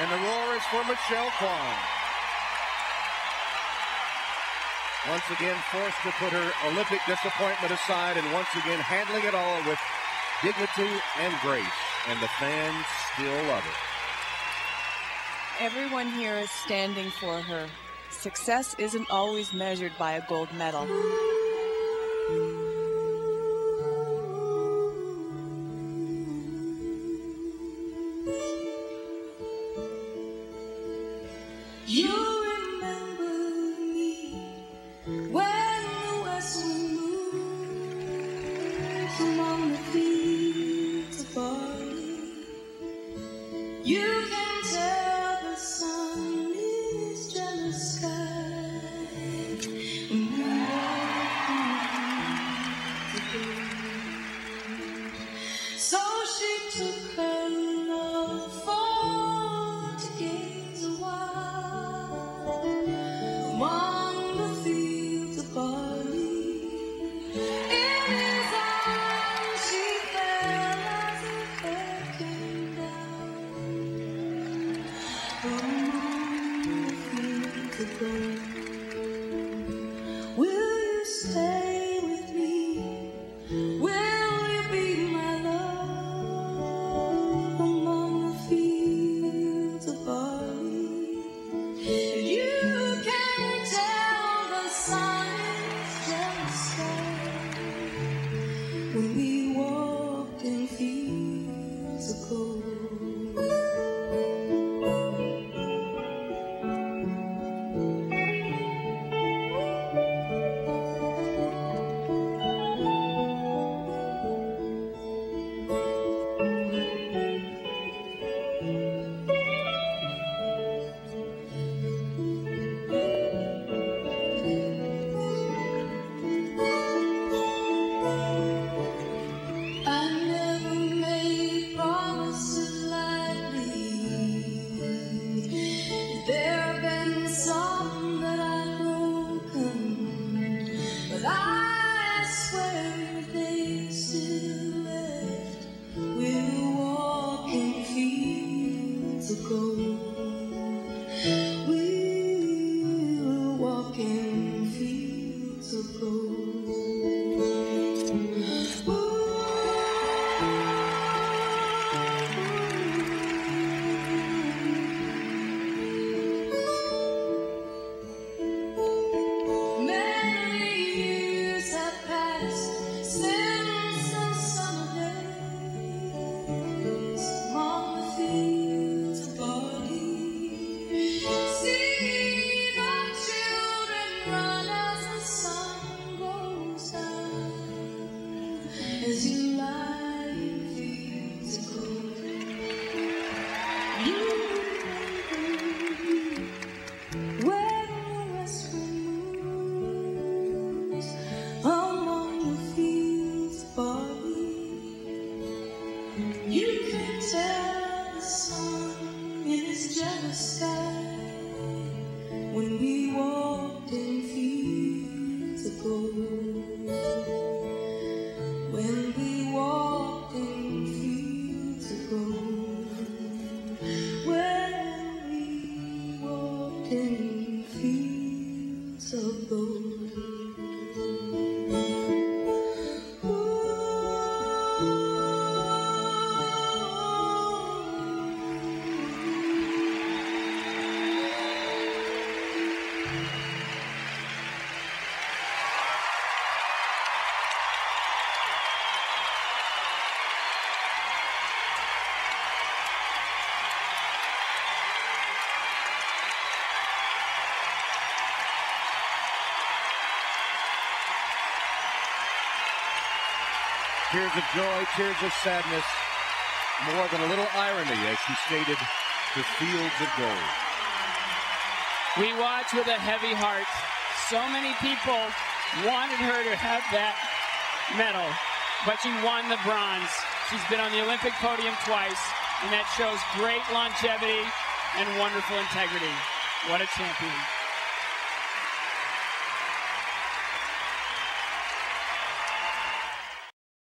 And the roar is for Michelle Kwan. Once again forced to put her Olympic disappointment aside and once again handling it all with dignity and grace. And the fans still love it. Everyone here is standing for her. Success isn't always measured by a gold medal. Fields I swear fields Tears of joy, tears of sadness, more than a little irony as she stated, the fields of gold. We watch with a heavy heart. So many people wanted her to have that medal, but she won the bronze. She's been on the Olympic podium twice, and that shows great longevity and wonderful integrity. What a champion.